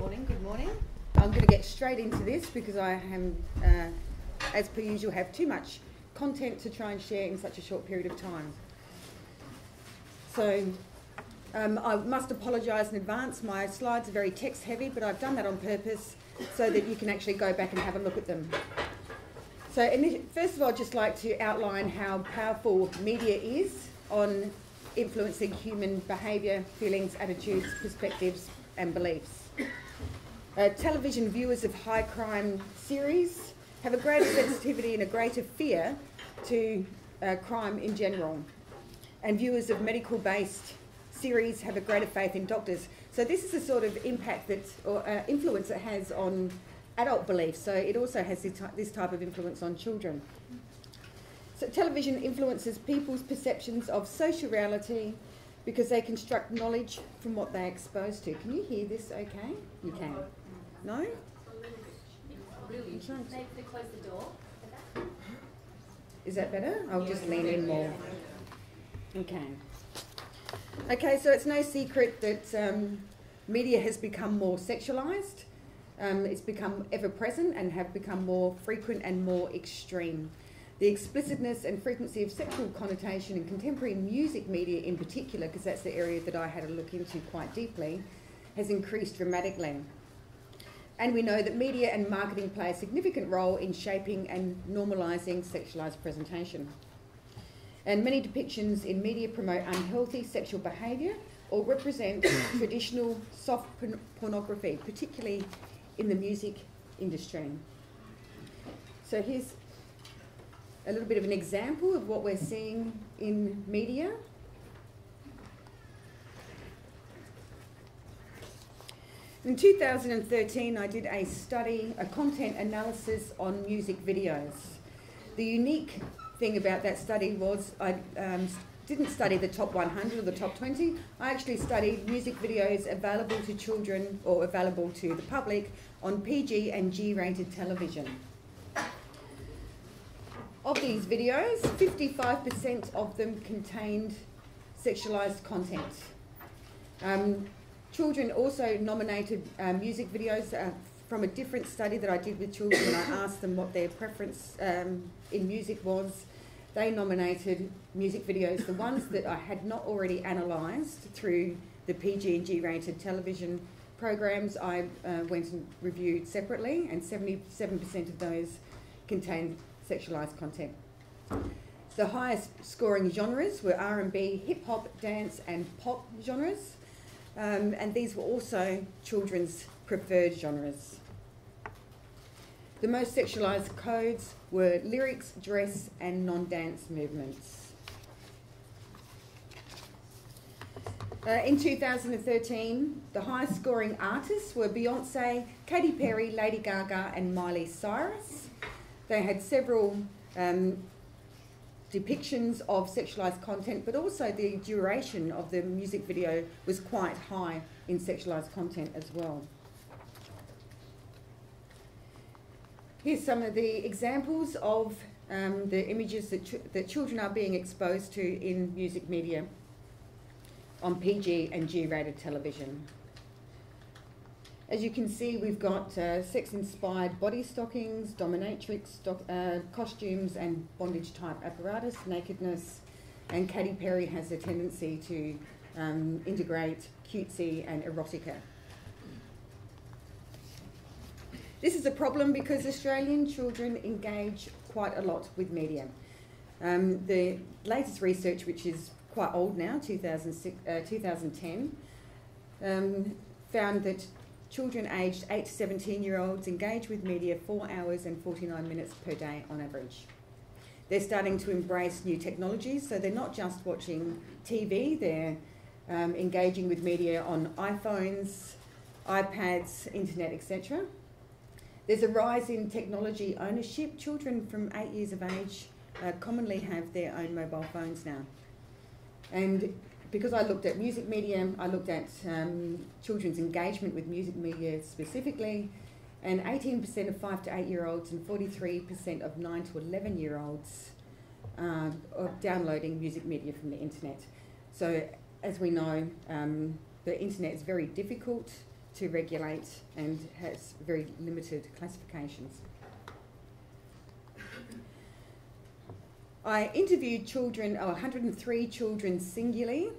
morning, good morning. I'm going to get straight into this because I am, uh, as per usual, have too much content to try and share in such a short period of time. So um, I must apologise in advance. My slides are very text heavy, but I've done that on purpose so that you can actually go back and have a look at them. So first of all, I'd just like to outline how powerful media is on influencing human behaviour, feelings, attitudes, perspectives and beliefs. Uh, television viewers of high crime series have a greater sensitivity and a greater fear to uh, crime in general. And viewers of medical based series have a greater faith in doctors. So, this is the sort of impact that, or uh, influence it has on adult beliefs. So, it also has this type of influence on children. So, television influences people's perceptions of social reality because they construct knowledge from what they're exposed to. Can you hear this okay? You can. No? Really? Maybe they close the door. Is that better? I'll just lean in more. Okay. Okay, so it's no secret that um, media has become more sexualized. Um, it's become ever present and have become more frequent and more extreme. The explicitness and frequency of sexual connotation in contemporary music media, in particular, because that's the area that I had a look into quite deeply, has increased dramatically. And we know that media and marketing play a significant role in shaping and normalising sexualised presentation. And many depictions in media promote unhealthy sexual behaviour or represent traditional soft pornography, particularly in the music industry. So here's a little bit of an example of what we're seeing in media. In 2013, I did a study, a content analysis on music videos. The unique thing about that study was I um, didn't study the top 100 or the top 20. I actually studied music videos available to children or available to the public on PG and G rated television. Of these videos, 55% of them contained sexualised content. Um, Children also nominated uh, music videos uh, from a different study that I did with children. I asked them what their preference um, in music was. They nominated music videos, the ones that I had not already analysed through the PG and G rated television programs. I uh, went and reviewed separately, and 77% of those contained sexualised content. The highest scoring genres were R&B, hip hop, dance, and pop genres. Um, and these were also children's preferred genres. The most sexualised codes were lyrics, dress, and non dance movements. Uh, in 2013, the highest scoring artists were Beyonce, Katy Perry, Lady Gaga, and Miley Cyrus. They had several um, depictions of sexualized content, but also the duration of the music video was quite high in sexualized content as well. Here's some of the examples of um, the images that, ch that children are being exposed to in music media on PG and G rated television. As you can see, we've got uh, sex-inspired body stockings, dominatrix stock, uh, costumes and bondage-type apparatus, nakedness, and Katy Perry has a tendency to um, integrate cutesy and erotica. This is a problem because Australian children engage quite a lot with media. Um, the latest research, which is quite old now, 2006, uh, 2010, um, found that Children aged 8 to 17 year olds engage with media 4 hours and 49 minutes per day on average. They're starting to embrace new technologies, so they're not just watching TV, they're um, engaging with media on iPhones, iPads, internet, etc. There's a rise in technology ownership. Children from 8 years of age uh, commonly have their own mobile phones now. And because I looked at music media, I looked at um, children's engagement with music media specifically, and 18% of 5 to 8 year olds and 43% of 9 to 11 year olds uh, are downloading music media from the internet. So, as we know, um, the internet is very difficult to regulate and has very limited classifications. I interviewed children, oh, 103 children singularly,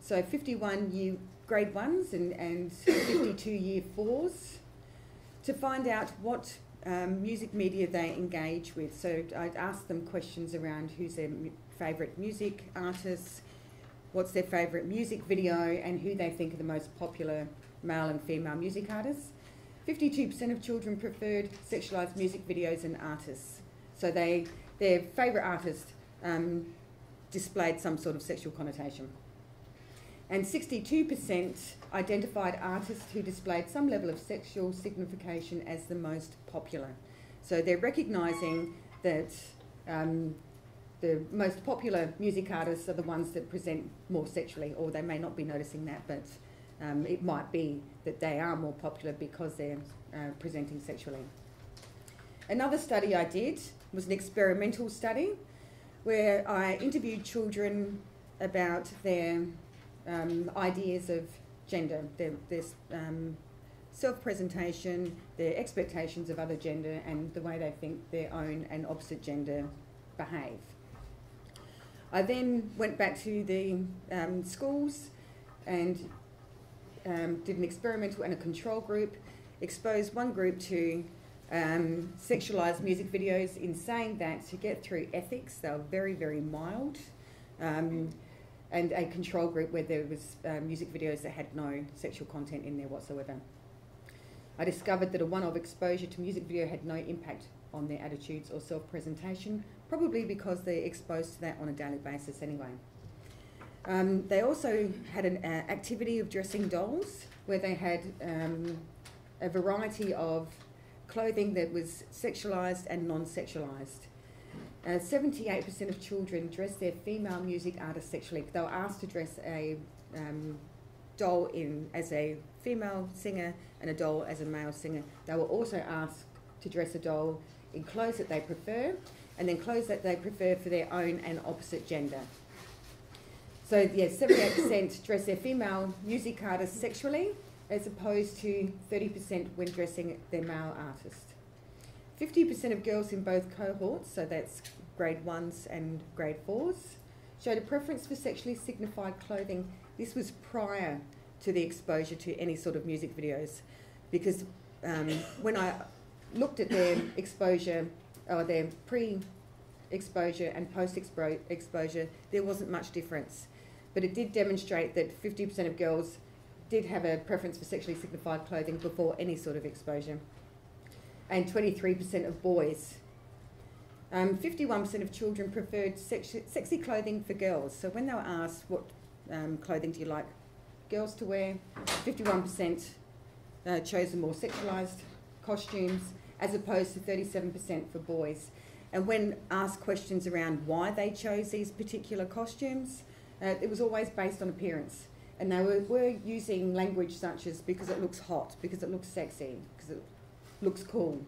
so 51 year grade ones and, and 52 year fours, to find out what um, music media they engage with. So I'd ask them questions around who's their favourite music artists, what's their favourite music video, and who they think are the most popular male and female music artists. 52% of children preferred sexualised music videos and artists. So they, their favourite artist um, displayed some sort of sexual connotation. And 62% identified artists who displayed some level of sexual signification as the most popular. So they're recognising that um, the most popular music artists are the ones that present more sexually, or they may not be noticing that, but um, it might be that they are more popular because they're uh, presenting sexually. Another study I did was an experimental study where I interviewed children about their um, ideas of gender, their, their um, self presentation, their expectations of other gender, and the way they think their own and opposite gender behave. I then went back to the um, schools and um, did an experimental and a control group, exposed one group to um, sexualised music videos in saying that to get through ethics, they were very, very mild. Um, and a control group where there was uh, music videos that had no sexual content in there whatsoever. I discovered that a one-off exposure to music video had no impact on their attitudes or self-presentation, probably because they're exposed to that on a daily basis anyway. Um, they also had an uh, activity of dressing dolls where they had um, a variety of clothing that was sexualised and non-sexualised. Uh, 78% of children dress their female music artist sexually. They were asked to dress a um, doll in as a female singer and a doll as a male singer. They were also asked to dress a doll in clothes that they prefer and then clothes that they prefer for their own and opposite gender. So, yes, 78% dress their female music artist sexually as opposed to 30% when dressing their male artist. 50% of girls in both cohorts, so that's grade ones and grade fours, showed a preference for sexually signified clothing. This was prior to the exposure to any sort of music videos, because um, when I looked at their exposure, or their pre exposure and post exposure, there wasn't much difference. But it did demonstrate that 50% of girls did have a preference for sexually signified clothing before any sort of exposure and 23% of boys. Um, 51% of children preferred sexy, sexy clothing for girls. So when they were asked what um, clothing do you like girls to wear, 51% uh, chose the more sexualised costumes as opposed to 37% for boys. And when asked questions around why they chose these particular costumes, uh, it was always based on appearance. And they were, were using language such as because it looks hot, because it looks sexy, because it looks cool.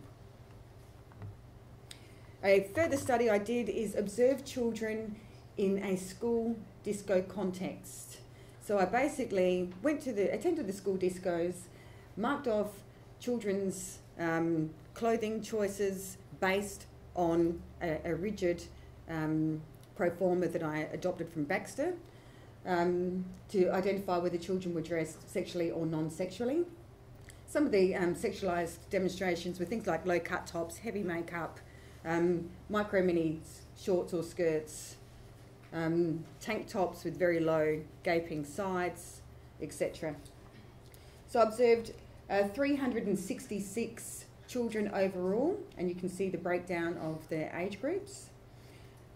A further study I did is observe children in a school disco context. So I basically went to the attended the school discos, marked off children's um, clothing choices based on a, a rigid um, pro forma that I adopted from Baxter um, to identify whether children were dressed sexually or non-sexually. Some of the um, sexualised demonstrations were things like low cut tops, heavy makeup, um, micro mini shorts or skirts, um, tank tops with very low gaping sides, etc. So I observed uh, 366 children overall, and you can see the breakdown of their age groups.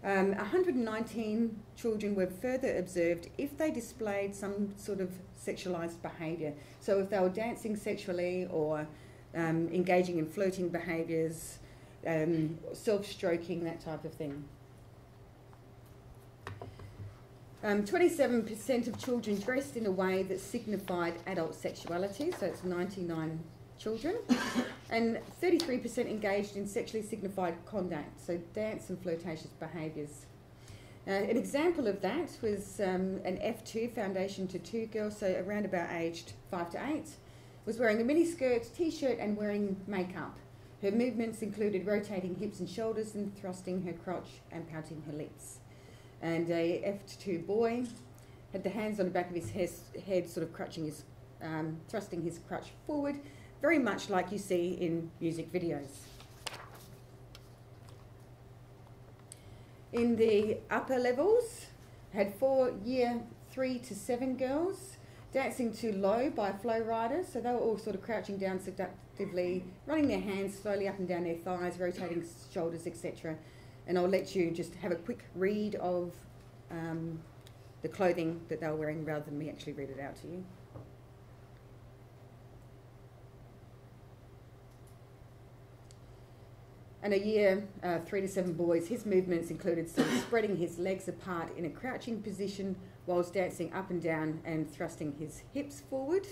Um, 119 children were further observed if they displayed some sort of sexualised behaviour. So if they were dancing sexually or um, engaging in flirting behaviours, um, self-stroking, that type of thing. 27% um, of children dressed in a way that signified adult sexuality, so it's 99 children, and 33% engaged in sexually signified conduct, so dance and flirtatious behaviours. Uh, an example of that was um, an F2 foundation to two girls, so around about aged 5 to 8. was wearing a miniskirt, t-shirt and wearing makeup. Her movements included rotating hips and shoulders and thrusting her crotch and pouting her lips. And a F2 boy had the hands on the back of his head, sort of crutching his, um, thrusting his crutch forward, very much like you see in music videos. In the upper levels, had four year three to seven girls dancing to Low by Flo Rida. So they were all sort of crouching down seductively, running their hands slowly up and down their thighs, rotating shoulders, etc. And I'll let you just have a quick read of um, the clothing that they were wearing rather than me actually read it out to you. And a year, uh, three to seven boys, his movements included spreading his legs apart in a crouching position whilst dancing up and down and thrusting his hips forward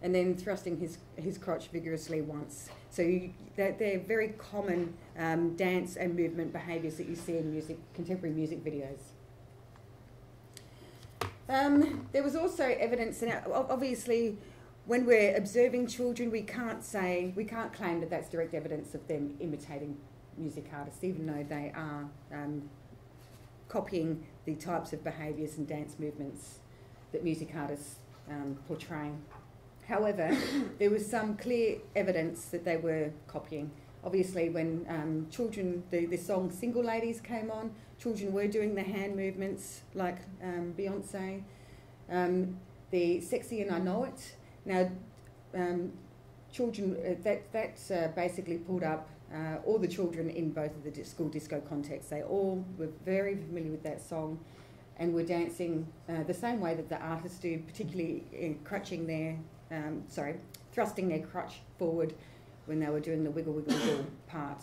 and then thrusting his, his crotch vigorously once. So you, they're, they're, very common um, dance and movement behaviours that you see in music, contemporary music videos. Um, there was also evidence, and obviously, when we're observing children, we can't say, we can't claim that that's direct evidence of them imitating music artists, even though they are um, copying the types of behaviours and dance movements that music artists um, portray. However, there was some clear evidence that they were copying. Obviously, when um, children, the, the song Single Ladies came on, children were doing the hand movements like um, Beyonce. Um, the Sexy and I Know It. Now, um, children, uh, that, that uh, basically pulled up uh, all the children in both of the school disco contexts. They all were very familiar with that song and were dancing uh, the same way that the artists do, particularly in crutching their, um, sorry, thrusting their crutch forward when they were doing the wiggle wiggle wiggle part.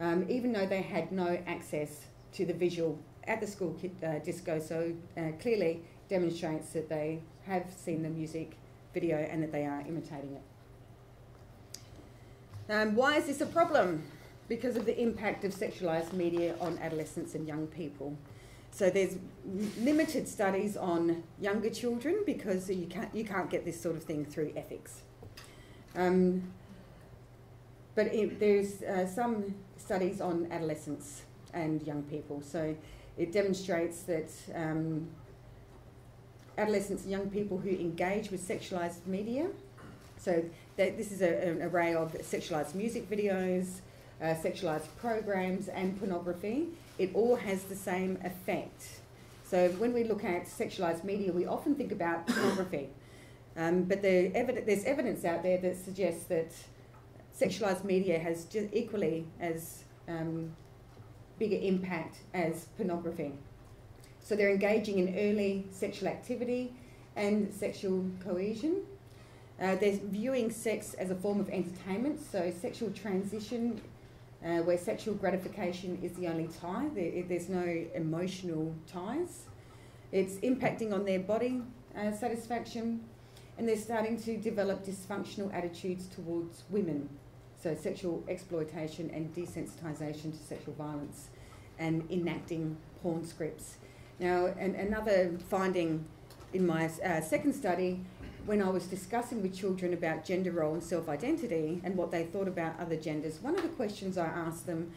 Um, even though they had no access to the visual at the school uh, disco, so uh, clearly demonstrates that they have seen the music video and that they are imitating it. Um, why is this a problem? Because of the impact of sexualised media on adolescents and young people. So there's limited studies on younger children because you can't, you can't get this sort of thing through ethics. Um, but it, there's uh, some studies on adolescents and young people. So it demonstrates that um, adolescents and young people who engage with sexualised media, so this is a, an array of sexualised music videos, uh, sexualised programs, and pornography. It all has the same effect. So when we look at sexualised media, we often think about pornography. Um, but the evid- there's evidence out there that suggests that sexualised media has just equally as um, bigger impact as pornography. So they're engaging in early sexual activity and sexual coercion. Uh, they're viewing sex as a form of entertainment, so sexual transition, uh, where sexual gratification is the only tie, there, there's no emotional ties. It's impacting on their body uh, satisfaction, and they're starting to develop dysfunctional attitudes towards women, so sexual exploitation and desensitisation to sexual violence, and enacting porn scripts. Now, another finding in my uh, second study when I was discussing with children about gender role and self identity and what they thought about other genders, one of the questions I asked them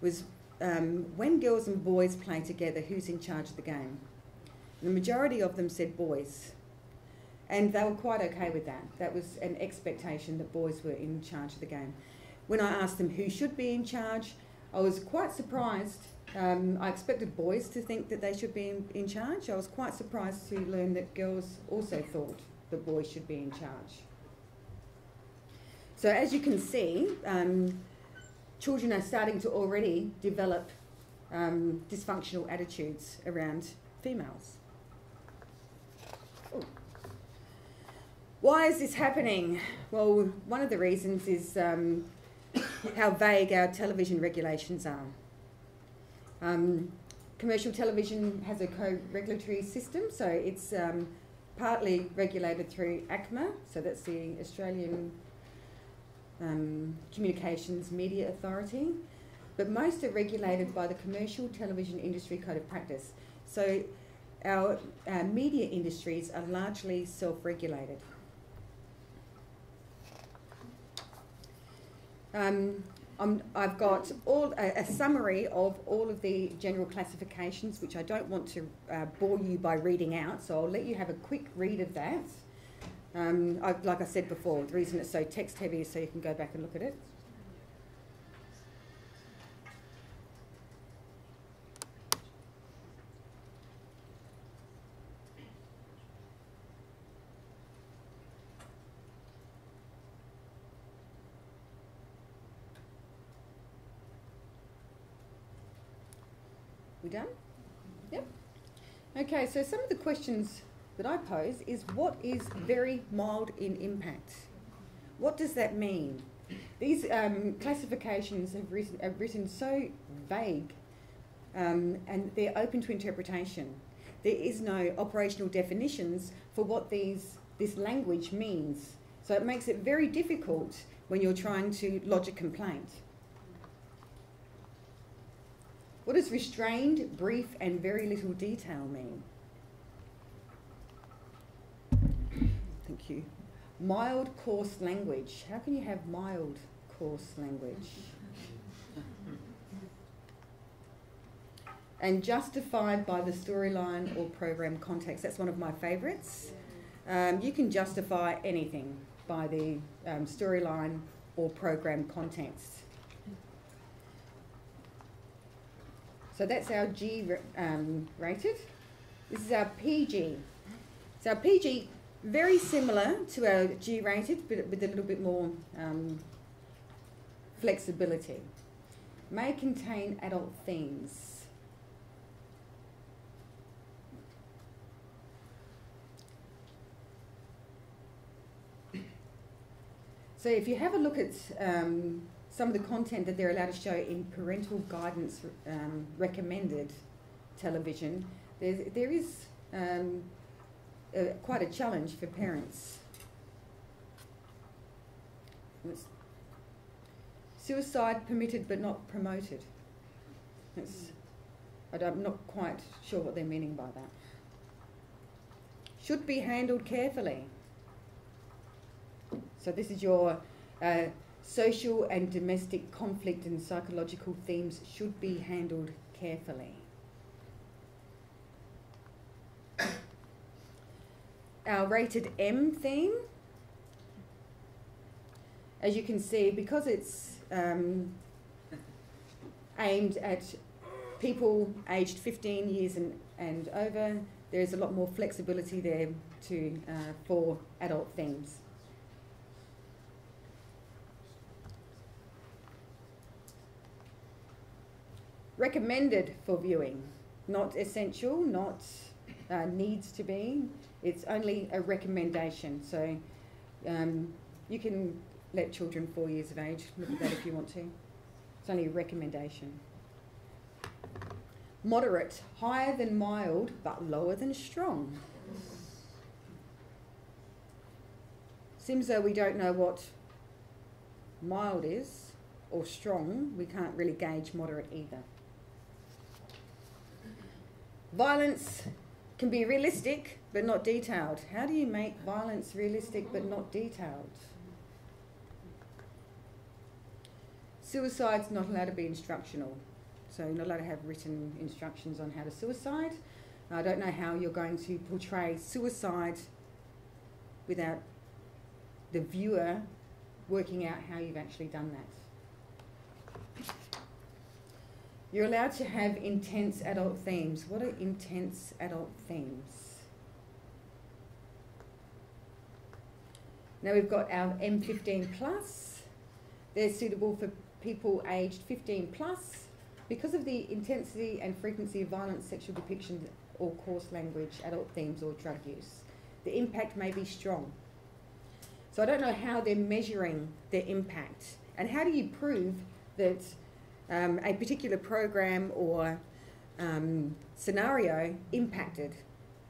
was um, when girls and boys play together, who's in charge of the game? And the majority of them said boys. And they were quite okay with that. That was an expectation that boys were in charge of the game. When I asked them who should be in charge, I was quite surprised. Um, I expected boys to think that they should be in, in charge. I was quite surprised to learn that girls also thought the boys should be in charge. So as you can see, um, children are starting to already develop um, dysfunctional attitudes around females. Ooh. Why is this happening? Well, one of the reasons is um, how vague our television regulations are. Um, commercial television has a co-regulatory system, so it's um, partly regulated through ACMA, so that's the Australian um, Communications Media Authority, but most are regulated by the Commercial Television Industry Code of Practice. So our, our media industries are largely self-regulated. Um, I'm, I've got all a, a, summary of all of the general classifications, which I don't want to uh, bore you by reading out, so I'll let you have a quick read of that. Um, I, like I said before, the reason it's so text heavy is so you can go back and look at it. We done? Yep. Okay, so some of the questions that I pose is what is very mild in impact? What does that mean? These um, classifications have written, have written so vague um, and they're open to interpretation. There is no operational definitions for what these, this language means. So it makes it very difficult when you're trying to lodge a complaint. What does restrained, brief, and very little detail mean? Thank you. Mild, coarse language. How can you have mild, coarse language? and justified by the storyline or program context. That's one of my favourites. Um, you can justify anything by the um, storyline or program context. So that's our G um, rated. This is our PG. So our PG, very similar to our G rated, but with a little bit more um, flexibility. May contain adult themes. So if you have a look at um, some of the content that they're allowed to show in parental guidance um, recommended television, there's, there is um, a, quite a challenge for parents. Suicide permitted but not promoted. It's, I'm not quite sure what they're meaning by that. Should be handled carefully. So this is your uh, Social and domestic conflict and psychological themes should be handled carefully. Our rated M theme, as you can see, because it's um, aimed at people aged 15 years and, and over, there's a lot more flexibility there to, uh, for adult themes. Recommended for viewing, not essential, not uh, needs to be. It's only a recommendation. So um, you can let children four years of age look at that if you want to. It's only a recommendation. Moderate, higher than mild, but lower than strong. Seems though we don't know what mild is or strong. We can't really gauge moderate either. Violence can be realistic but not detailed. How do you make violence realistic but not detailed? Suicide's not allowed to be instructional. So you're not allowed to have written instructions on how to suicide. I don't know how you're going to portray suicide without the viewer working out how you've actually done that. You're allowed to have intense adult themes. What are intense adult themes? Now we've got our M15 plus. They're suitable for people aged 15 plus because of the intensity and frequency of violent sexual depictions or coarse language, adult themes or drug use. The impact may be strong. So I don't know how they're measuring their impact. And how do you prove that um, a particular program or um, scenario impacted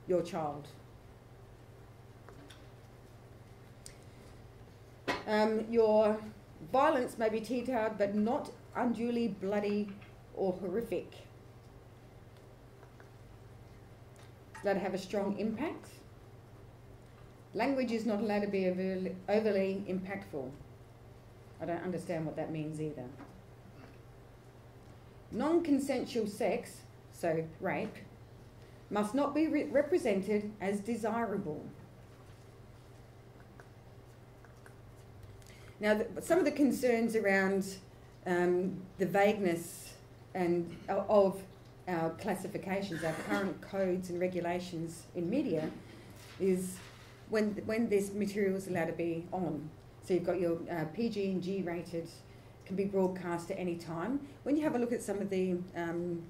your child. Um, your violence may be detailed but not unduly bloody or horrific. Allowed have a strong impact. Language is not allowed to be overly impactful. I don't understand what that means either. Non consensual sex, so rape, must not be re- represented as desirable. Now, the, some of the concerns around um, the vagueness and of our classifications, our current codes and regulations in media, is when when this material is allowed to be on. So you've got your uh, PG and G rated, can be broadcast at any time. When you have a look at some of the um,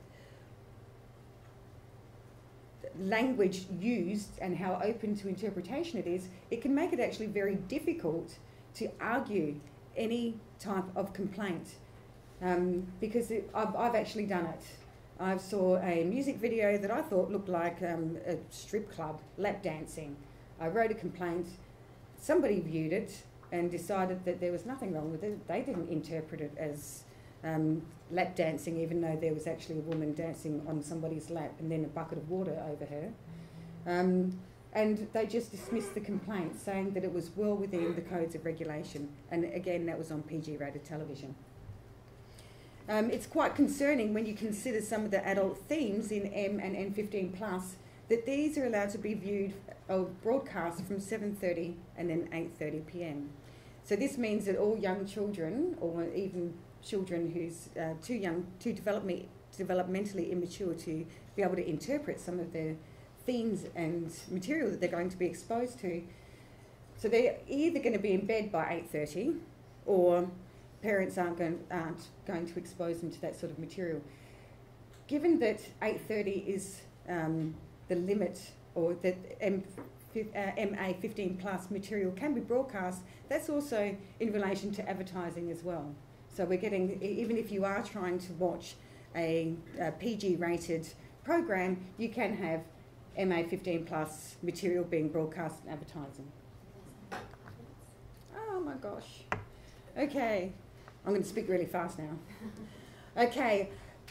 language used and how open to interpretation it is, it can make it actually very difficult to argue any type of complaint um, because it, I've, I've actually done it. I saw a music video that I thought looked like um, a strip club, lap dancing. I wrote a complaint. Somebody viewed it and decided that there was nothing wrong with it. They didn't interpret it as um, lap dancing, even though there was actually a woman dancing on somebody's lap and then a bucket of water over her. Um, and they just dismissed the complaint, saying that it was well within the codes of regulation. And again, that was on PG rated television. Um, it's quite concerning when you consider some of the adult themes in M and N15 plus that these are allowed to be viewed or broadcast from 7:30 and then 8:30 p.m. So this means that all young children, or even children who's uh, too young, too development, developmentally immature to be able to interpret some of the themes and material that they're going to be exposed to. So they're either going to be in bed by 8:30, or parents aren't going, aren't going to expose them to that sort of material. Given that 8.30 is um, the limit, or that Uh, MA 15 plus material can be broadcast, that's also in relation to advertising as well. So we're getting, even if you are trying to watch a, a PG rated program, you can have MA 15 plus material being broadcast in advertising. Oh my gosh. Okay, I'm going to speak really fast now. Okay,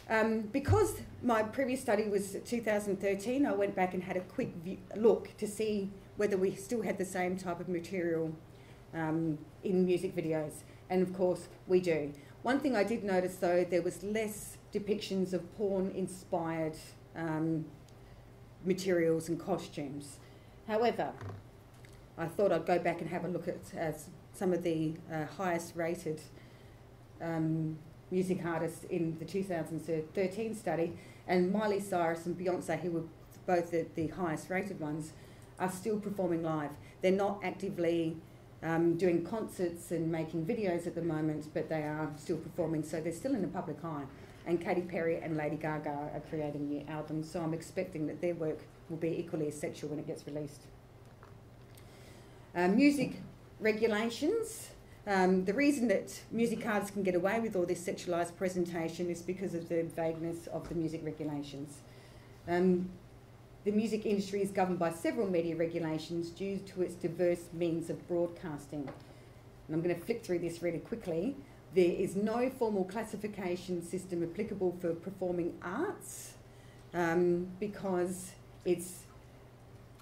um, because my previous study was 2013, I went back and had a quick view, look to see whether we still had the same type of material um, in music videos. And of course, we do. One thing I did notice though, there was less depictions of porn inspired um, materials and costumes. However, I thought I'd go back and have a look at uh, some of the uh, highest rated um, music artists in the 2013 study, and Miley Cyrus and Beyonce, who were both the, the highest rated ones, are still performing live. They're not actively um, doing concerts and making videos at the moment, but they are still performing, so they're still in the public eye. And Katy Perry and Lady Gaga are creating new albums, so I'm expecting that their work will be equally as sexual when it gets released. Uh, music regulations. Um, the reason that music cards can get away with all this sexualised presentation is because of the vagueness of the music regulations. Um, the music industry is governed by several media regulations due to its diverse means of broadcasting. And I'm going to flick through this really quickly. There is no formal classification system applicable for performing arts um, because it's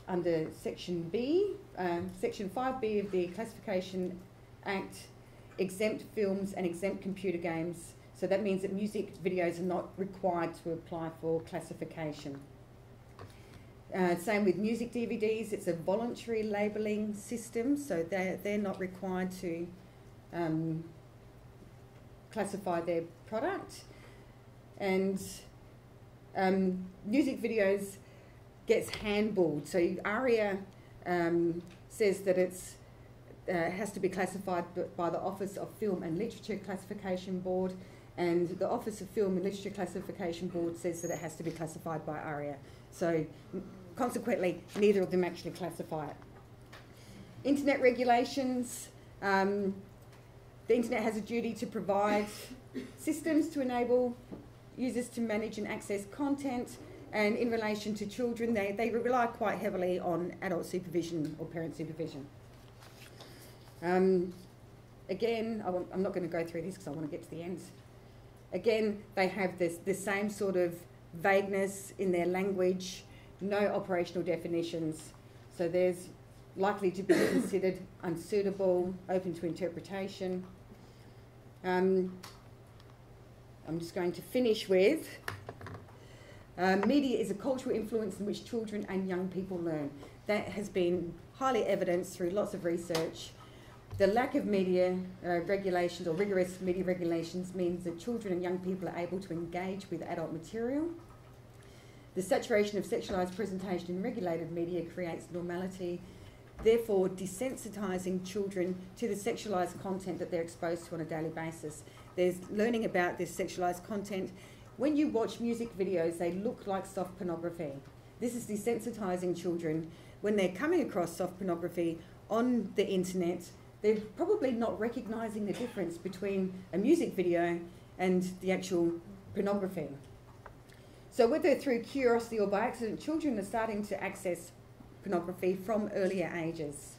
under Section B, uh, Section 5B of the Classification Act exempt films and exempt computer games. So that means that music videos are not required to apply for classification. Uh, same with music DVDs, it's a voluntary labelling system, so they're, they're not required to um, classify their product. And um, music videos gets handballed. So ARIA um, says that it's uh, has to be classified by the Office of Film and Literature Classification Board, and the Office of Film and Literature Classification Board says that it has to be classified by ARIA. So, consequently, neither of them actually classify it. Internet regulations. Um, the internet has a duty to provide systems to enable users to manage and access content. And in relation to children, they, they rely quite heavily on adult supervision or parent supervision. Um, again, I am not going to go through this because I want to get to the end. Again, they have this the same sort of vagueness in their language, no operational definitions. So there's likely to be considered unsuitable, open to interpretation. Um, I'm just going to finish with uh, media is a cultural influence in which children and young people learn. That has been highly evidenced through lots of research. The lack of media uh, regulations or rigorous media regulations means that children and young people are able to engage with adult material. The saturation of sexualised presentation in regulated media creates normality, therefore desensitising children to the sexualised content that they're exposed to on a daily basis. There's learning about this sexualised content. When you watch music videos, they look like soft pornography. This is desensitising children when they're coming across soft pornography on the internet. They're probably not recognising the difference between a music video and the actual pornography. So, whether through curiosity or by accident, children are starting to access pornography from earlier ages.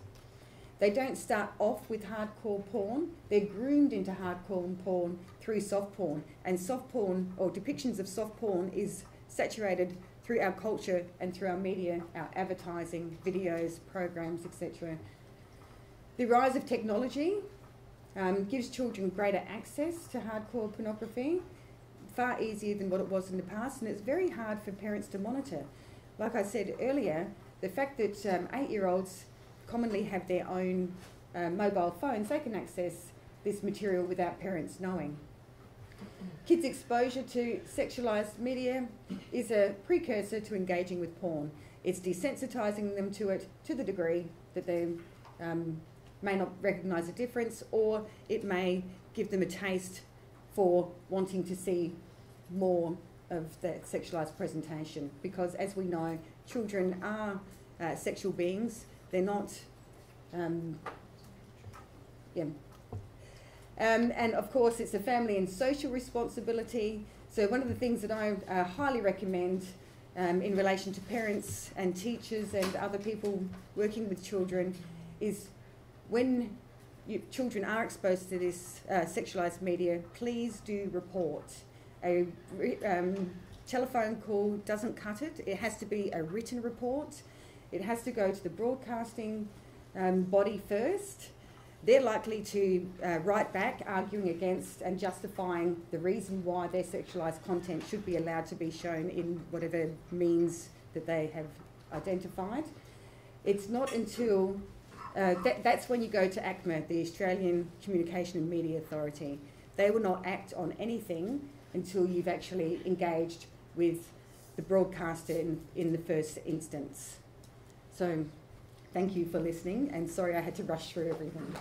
They don't start off with hardcore porn, they're groomed into hardcore porn through soft porn. And soft porn, or depictions of soft porn, is saturated through our culture and through our media, our advertising, videos, programs, etc. The rise of technology um, gives children greater access to hardcore pornography, far easier than what it was in the past, and it's very hard for parents to monitor. Like I said earlier, the fact that um, eight year olds commonly have their own uh, mobile phones, they can access this material without parents knowing. Kids' exposure to sexualised media is a precursor to engaging with porn. It's desensitising them to it to the degree that they um, may not recognise a difference, or it may give them a taste for wanting to see more of that sexualised presentation. Because, as we know, children are uh, sexual beings, they're not. Um, yeah. Um, and of course, it's a family and social responsibility. So, one of the things that I uh, highly recommend um, in relation to parents and teachers and other people working with children is when you, children are exposed to this uh, sexualised media, please do report. A um, telephone call doesn't cut it, it has to be a written report. It has to go to the broadcasting um, body first they're likely to uh, write back arguing against and justifying the reason why their sexualised content should be allowed to be shown in whatever means that they have identified. It's not until uh, that, that's when you go to ACMA, the Australian Communication and Media Authority. They will not act on anything until you've actually engaged with the broadcaster in, in the first instance. So Thank you for listening, and sorry I had to rush through everything.